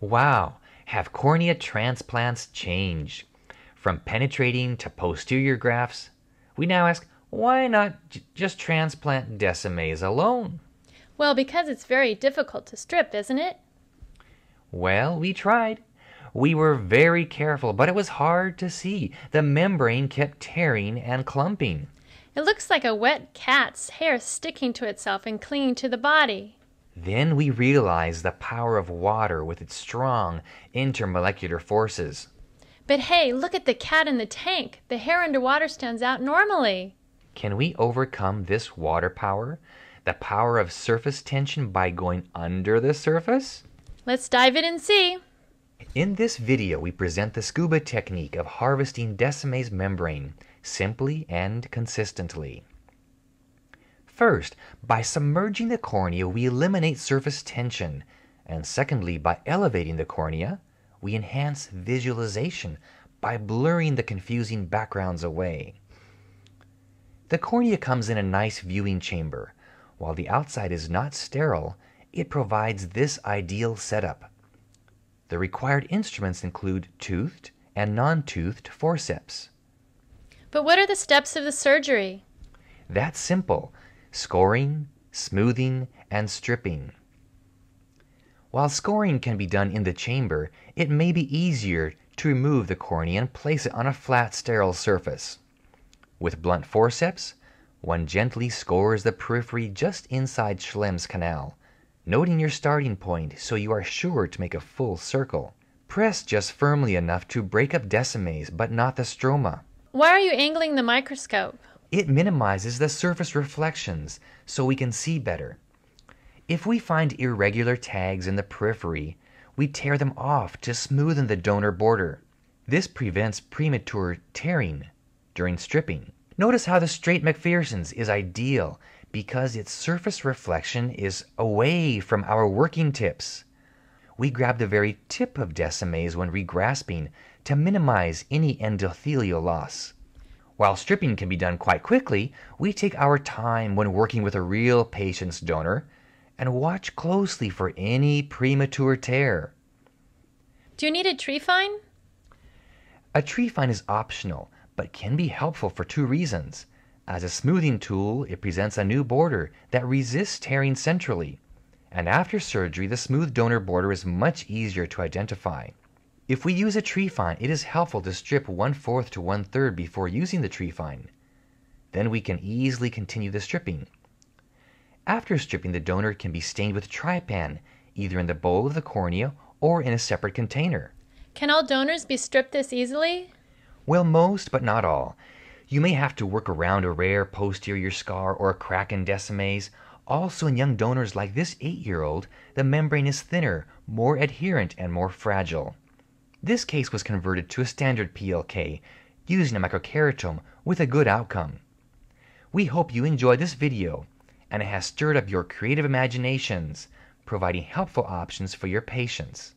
Wow, have cornea transplants changed? From penetrating to posterior grafts? We now ask, why not j- just transplant Descemet's alone? Well, because it's very difficult to strip, isn't it? Well, we tried. We were very careful, but it was hard to see. The membrane kept tearing and clumping. It looks like a wet cat's hair sticking to itself and clinging to the body. Then we realize the power of water with its strong intermolecular forces. But hey, look at the cat in the tank. The hair underwater stands out normally. Can we overcome this water power? The power of surface tension by going under the surface? Let's dive in and see. In this video, we present the scuba technique of harvesting Descemet's membrane simply and consistently. First, by submerging the cornea, we eliminate surface tension, and secondly, by elevating the cornea, we enhance visualization by blurring the confusing backgrounds away. The cornea comes in a nice viewing chamber. While the outside is not sterile, it provides this ideal setup. The required instruments include toothed and non-toothed forceps. But what are the steps of the surgery? That's simple scoring, smoothing, and stripping. While scoring can be done in the chamber, it may be easier to remove the cornea and place it on a flat, sterile surface. With blunt forceps, one gently scores the periphery just inside Schlemm's canal, noting your starting point so you are sure to make a full circle. Press just firmly enough to break up Descemet's, but not the stroma. Why are you angling the microscope? It minimizes the surface reflections so we can see better. If we find irregular tags in the periphery, we tear them off to smoothen the donor border. This prevents premature tearing during stripping. Notice how the straight McPherson's is ideal because its surface reflection is away from our working tips. We grab the very tip of Descemet's when regrasping to minimize any endothelial loss. While stripping can be done quite quickly, we take our time when working with a real patient's donor and watch closely for any premature tear. Do you need a trephine? A trephine is optional, but can be helpful for two reasons. As a smoothing tool, it presents a new border that resists tearing centrally, and after surgery, the smooth donor border is much easier to identify. If we use a tree trephine, it is helpful to strip one-fourth to one-third before using the trephine. Then we can easily continue the stripping. After stripping, the donor can be stained with trypan, either in the bowl of the cornea or in a separate container. Can all donors be stripped this easily? Well, most, but not all. You may have to work around a rare posterior scar or a crack in Descemet's. Also, in young donors like this 8-year-old, the membrane is thinner, more adherent, and more fragile. This case was converted to a standard PLK using a microkeratome with a good outcome. We hope you enjoyed this video and it has stirred up your creative imaginations, providing helpful options for your patients.